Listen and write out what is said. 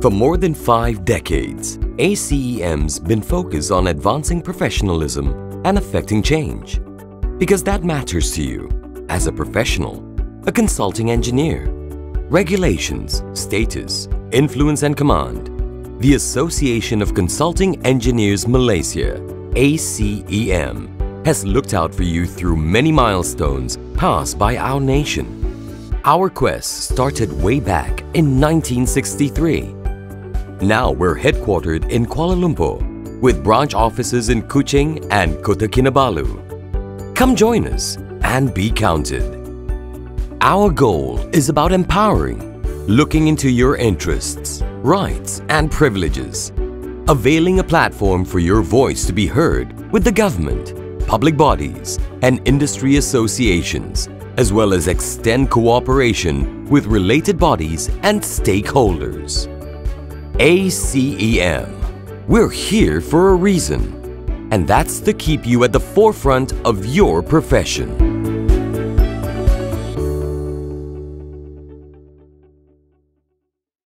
For more than five decades, ACEM's been focused on advancing professionalism and affecting change. Because that matters to you as a professional, a consulting engineer. Regulations, status, influence and command. The Association of Consulting Engineers Malaysia, ACEM, has looked out for you through many milestones passed by our nation. Our quest started way back in 1963. Now we're headquartered in Kuala Lumpur with branch offices in Kuching and Kota Kinabalu. Come join us and be counted. Our goal is about empowering, looking into your interests, rights and privileges, availing a platform for your voice to be heard with the government, public bodies and industry associations as well as extend cooperation with related bodies and stakeholders. ACEM. We're here for a reason, and that's to keep you at the forefront of your profession.